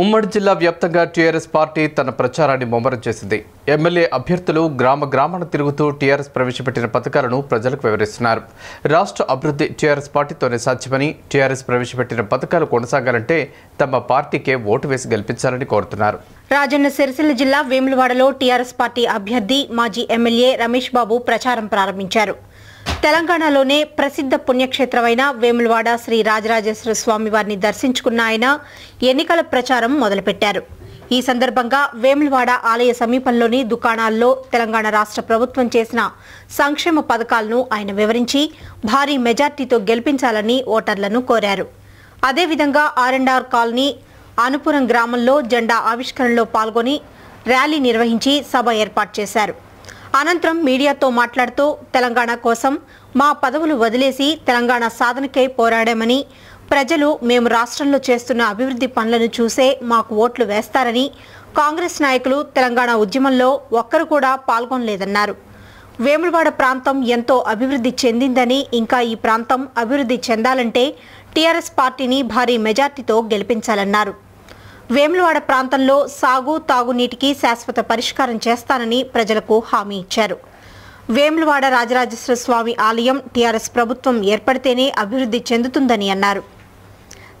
ఉమ్మడి జిల్లా వ్యాప్తంగా టీఆర్ఎస్ పార్టీ తన ప్రచారాన్ని ముమ్మరం చేసింది. ఎమ్మెల్యే అభ్యర్థులు గ్రామ గ్రామాన తిరుగుతూ టీఆర్ఎస్ ప్రవేశపెట్టిన పథకాలను ప్రజలకు వివరిస్తున్నారు. రాష్ట్ర అభివృద్ధి టీఆర్ఎస్ పార్టీతోనే సాధ్యమని టీఆర్ఎస్ ప్రవేశపెట్టిన పథకాలు కొనసాగాలంటే తమ పార్టీకే ఓటు వేసి గెలిపించాలని కోరుతున్నారు. రాజన్న సిరిసిల్ల జిల్లా వేములవాడలో టీఆర్ఎస్ పార్టీ అభ్యర్థి మాజీ ఎమ్మెల్యే రమేష్ బాబు ప్రచారం ప్రారంభించారు. తెలంగాణలోనే ప్రసిద్ధ పుణ్యక్షేత్రమైన వేములవాడ శ్రీ రాజరాజేశ్వర స్వామి వారిని దర్శించుకున్న ఆయన ఎన్నికల ప్రచారం మొదలుపెట్టారు. ఈ సందర్భంగా వేములవాడ ఆలయ సమీపంలోని దుకాణాల్లో తెలంగాణ రాష్ట్ర ప్రభుత్వం చేసిన సంక్షేమ పథకాలను ఆయన వివరించి భారీ మెజార్టీతో గెలిపించాలని ఓటర్లను కోరారు. అదేవిధంగా ఆర్ఎండ్ఆర్ కాలనీ అనుపురం గ్రామంలో జెండా ఆవిష్కరణలో పాల్గొని ర్యాలీ నిర్వహించి సభ ఏర్పాటు చేశారు. అనంతరం మీడియాతో మాట్లాడుతూ తెలంగాణ కోసం మా పదవులు వదిలేసి తెలంగాణ సాధనకై పోరాడామని ప్రజలు మేము రాష్ట్రంలో చేస్తున్న అభివృద్ధి పనులను చూసే మాకు ఓట్లు వేస్తారని కాంగ్రెస్ నాయకులు తెలంగాణ ఉద్యమంలో ఒక్కరు కూడా పాల్గొనలేదన్నారు. వేములవాడ ప్రాంతం ఎంతో అభివృద్ధి చెందిందని ఇంకా ఈ ప్రాంతం అభివృద్ధి చెందాలంటే టీఆర్ఎస్ పార్టీని భారీ మెజార్టీతో గెలిపించాలన్నారు. వేములవాడ ప్రాంతంలో సాగు తాగునీటికి శాశ్వత పరిష్కారం చేస్తానని ప్రజలకు హామీ ఇచ్చారు. వేములవాడ రాజరాజేశ్వర స్వామి ఆలయం టీఆర్ఎస్ ప్రభుత్వం ఏర్పడితేనే అభివృద్ధి చెందుతుందని అన్నారు.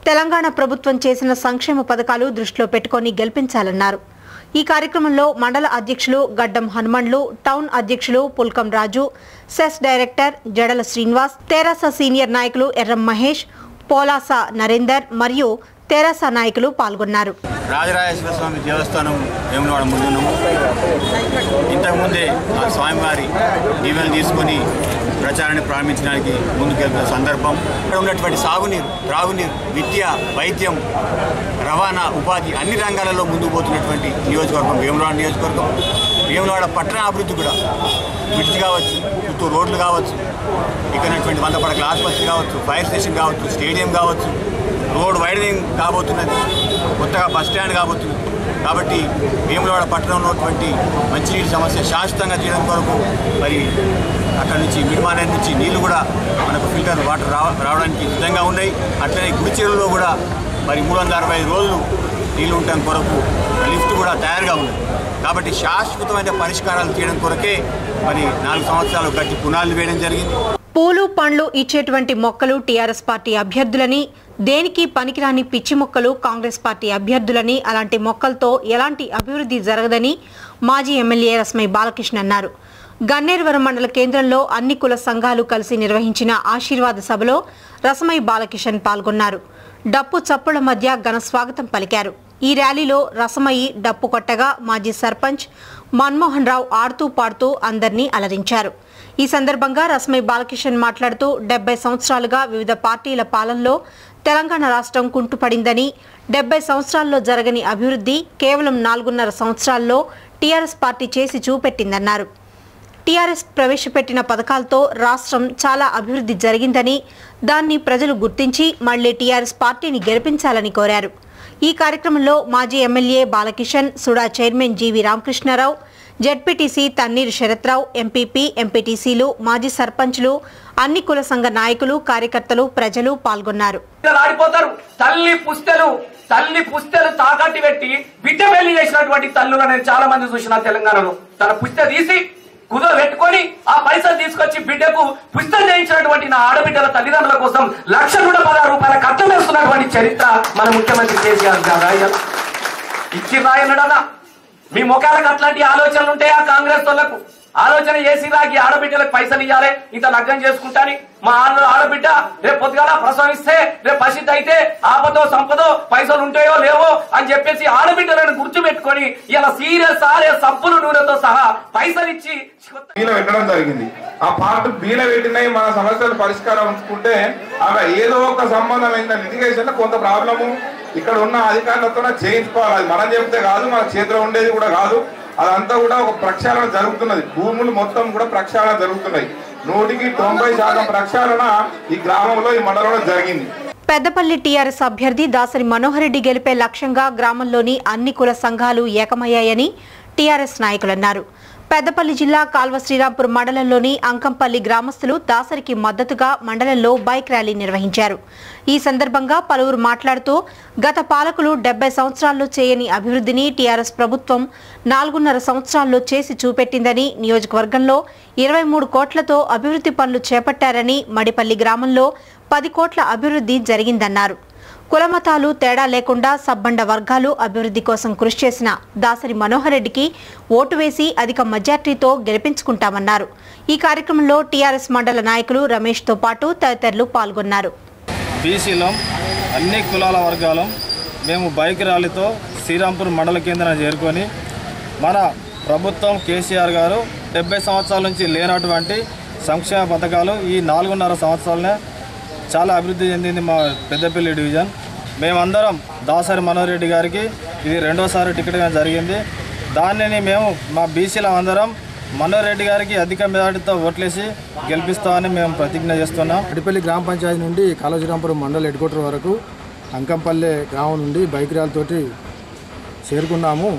తెలంగాణ ప్రభుత్వం చేసిన సంక్షేమ పథకాలు దృష్టిలో పెట్టుకొని గెలిపించాలన్నారు. ఈ కార్యక్రమంలో మండల అధ్యక్షులు గడ్డం హనుమండ్లు టౌన్ అధ్యక్షులు Pulkam Raju cess director Jadala Srinivas Terasa senior నాయకులు ఎర్రం మహేష్ పోలాస నరేందర్ మరియు తెరాస నాయకులు పాల్గొన్నారు. రాజరాజేశ్వర స్వామి దేవస్థానం వేములవాడ ముందున్నాము. ఇంతకుముందే ఆ స్వామివారి దీవెనలు తీసుకొని ప్రచారాన్ని ప్రారంభించడానికి ముందుకెళ్తున్న సందర్భం. ఇక్కడ ఉన్నటువంటి సాగునీరు త్రాగునీరు విద్య వైద్యం రవాణా ఉపాధి అన్ని రంగాలలో ముందుకు పోతున్నటువంటి నియోజకవర్గం వేములవాడ నియోజకవర్గం. వేములవాడ పట్టణ అభివృద్ధి కూడా బ్రిడ్జ్ కావచ్చు చుట్టూ రోడ్లు కావచ్చు ఇక్కడ ఉన్నటువంటి వంద పడకల ఆసుపత్రి కావచ్చు ఫైర్ స్టేషన్ కావచ్చు స్టేడియం కావచ్చు రోడ్ వైడనింగ్ కాబోతున్నది. కొత్తగా బస్ స్టాండ్ కాబోతుంది కాబట్టి వేములవాడ పట్టణంలో ఉన్నటువంటి మంచినీటి సమస్య శాశ్వతంగా చేయడం కొరకు మరి అక్కడ నుంచి మిడిమానే నుంచి నీళ్ళు కూడా మనకు ఫిల్టర్ వాటర్ రావ రావడానికి సిద్ధంగా ఉన్నాయి. అట్లనే కుడిచేరులో కూడా మరి మూడు వందల అరవై రోజులు నీళ్ళు ఉండటం కొరకు లిఫ్ట్ కూడా తయారుగా ఉంది కాబట్టి శాశ్వతమైన పరిష్కారాలు చేయడం కొరకే మరి నాలుగు సంవత్సరాలు గట్టి పునాదులు వేయడం జరిగింది. పూలు పండ్లు ఇచ్చేటువంటి మొక్కలు టీఆర్ఎస్ పార్టీ అభ్యర్థులని దేనికి పనికిరాని పిచ్చి మొక్కలు కాంగ్రెస్ పార్టీ అభ్యర్థులని అలాంటి మొక్కలతో ఎలాంటి అభివృద్ధి జరగదని మాజీ ఎమ్మెల్యే రస్మై బాలకృష్ణ అన్నారు. గన్నేరువరం మండల కేంద్రంలో అన్ని కుల సంఘాలు కలిసి నిర్వహించిన ఆశీర్వాద సభలో రసమై బాలకిషన్ పాల్గొన్నారు. డప్పు చప్పుల మధ్య ఘన స్వాగతం పలికారు. ఈ ర్యాలీలో రసమయి డప్పు కొట్టగా మాజీ సర్పంచ్ మన్మోహన్ రావు ఆడుతూ పాడుతూ అందరినీ అలరించారు. ఈ సందర్భంగా రస్మై బాలకిషన్ మాట్లాడుతూ డెబ్బై సంవత్సరాలుగా వివిధ పార్టీల పాలనలో తెలంగాణ రాష్ట్రం కుంటుపడిందని డెబ్బై సంవత్సరాల్లో జరగని అభివృద్ధి కేవలం నాలుగున్నర సంవత్సరాల్లో టీఆర్ఎస్ పార్టీ చేసి చూపెట్టిందన్నారు. టీఆర్ఎస్ ప్రవేశపెట్టిన పథకాలతో రాష్ట్రం చాలా అభివృద్ధి జరిగిందని దాన్ని ప్రజలు గుర్తించి మళ్ళీ టీఆర్ఎస్ పార్టీని గెలిపించాలని కోరారు. ఈ కార్యక్రమంలో మాజీ MLA Balakishan SUDA chairman G V Ramakrishnarao ZPTC Tanneer Sharathrao MPP ఎంపీటీసీలు మాజీ సర్పంచ్లు అన్ని కుల సంఘ నాయకులు కార్యకర్తలు ప్రజలు పాల్గొన్నారు. ఆడిపోతారు. తల్లి పుస్తలు తల్లి పుస్తెలు తాకట్టి పెట్టి బిడ్డ పెళ్ళి చేసినటువంటి తల్లులు నేను చాలా మంది చూసిన తెలంగాణలో. తన పుస్తె తీసి కుదో పెట్టుకొని ఆ పైసలు తీసుకొచ్చి బిడ్డకు పుస్తకం చేయించినటువంటి నా ఆడబిడ్డల తల్లిదండ్రుల కోసం లక్ష నూట పదహారు రూపాయల ఖర్చు చేస్తున్నటువంటి చరిత్ర మన ముఖ్యమంత్రి కేసీఆర్ గారు ఇచ్చి రాయనడనా మీ ముఖాలకు అట్లాంటి ఆలోచనలు ఉంటాయా కాంగ్రెస్ వాళ్ళకు? ఆలోచన చేసి రాకి ఆడబిడ్డలకు పైసలు ఇవ్వాలి ఇంత లగ్నం చేసుకుంటాని. మా ఆడ ఆడబిడ్డ రేపు పొద్దుగాల ప్రసవిస్తే రేపు పసిద్ధ అయితే ఆపదో సంపదో పైసలు ఉంటాయో లేవో అని చెప్పేసి ఆడబిడ్డలను గుర్తుపెట్టుకొని ఇలా సీరియస్ ఆలే సబ్బులు నూనెతో సహా పైసలు ఇచ్చి పెట్టడం జరిగింది. ఆ పార్ట్ బీల పెట్టినవి మన సమస్యలు పరిష్కారం ఉంచుకుంటే అవి ఏదో ఒక సంబంధం ఏంటంటే లిటిగేషన్ కొంత ప్రాబ్లము ఇక్కడ ఉన్న అధికారులతో చేయించుకోవాలి. అది మనం చెప్తే కాదు మన చేతిలో ఉండేది కూడా కాదు. అదంతా కూడా ఒక ప్రక్షాళన జరుగుతున్నది. భూములు మొత్తం కూడా ప్రక్షాళన జరుగుతున్నాయి. నూటికి తొంభై శాతం ప్రక్షాళన ఈ గ్రామంలో ఈ మండలంలో జరిగింది. పెద్దపల్లి టీఆర్ఎస్ అభ్యర్థి దాసరి మనోహర్ రెడ్డి గెలిపే లక్ష్యంగా గ్రామంలోని అన్ని కుల సంఘాలు ఏకమయ్యాయని టీఆర్ఎస్ నాయకులు అన్నారు. పెద్దపల్లి జిల్లా కాల్వ శ్రీరాంపూర్ మండలంలోని అంకంపల్లి గ్రామస్తులు దాసరికి మద్దతుగా మండలంలో బైక్ ర్యాలీ నిర్వహించారు. ఈ సందర్భంగా పలువురు మాట్లాడుతూ గత పాలకులు డెబ్బై సంవత్సరాల్లో చేయని అభివృద్ధిని టీఆర్ఎస్ ప్రభుత్వం నాలుగున్నర సంవత్సరాల్లో చేసి చూపెట్టిందని నియోజకవర్గంలో ఇరవై మూడు కోట్లతో అభివృద్ధి పనులు చేపట్టారని మడిపల్లి గ్రామంలో పది కోట్ల అభివృద్ధి జరిగిందన్నారు. కులమతాలు తేడా లేకుండా సబ్బండ వర్గాలు అభివృద్ధి కోసం కృషి చేసిన దాసరి మనోహర్ రెడ్డికి ఓటు వేసి అధిక మెజార్టీతో గెలిపించుకుంటామన్నారు. ఈ కార్యక్రమంలో టీఆర్ఎస్ మండల నాయకులు రమేష్తో పాటు తదితరులు పాల్గొన్నారు. బీసీలో అన్ని కులాల వర్గాలం మేము బైక్ ర్యాలీతో శ్రీరాంపూర్ మండల కేంద్రాన్ని చేరుకొని మన ప్రభుత్వం కేసీఆర్ గారు డెబ్బై సంవత్సరాల నుంచి లేనటువంటి సంక్షేమ పథకాలు ఈ నాలుగున్నర సంవత్సరాలనే చాలా అభివృద్ధి చెందింది మా పెద్దపల్లి డివిజన్. మేమందరం దాసరి మనోహర్ రెడ్డి గారికి ఇది రెండోసారి టికెట్ జరిగింది. దానిని మేము మా బీసీల అందరం మనోహర్ రెడ్డి గారికి అధిక మెజార్టీతో ఓట్లేసి గెలిపిస్తామని మేము ప్రతిజ్ఞ చేస్తున్నాం. అడిపల్లి గ్రామ పంచాయతీ నుండి కాళోజీరాంపురం మండల హెడ్ క్వార్టర్ వరకు అంకంపల్లె గ్రామం నుండి బైక్ ర్యాలీతోటి చేరుకున్నాము.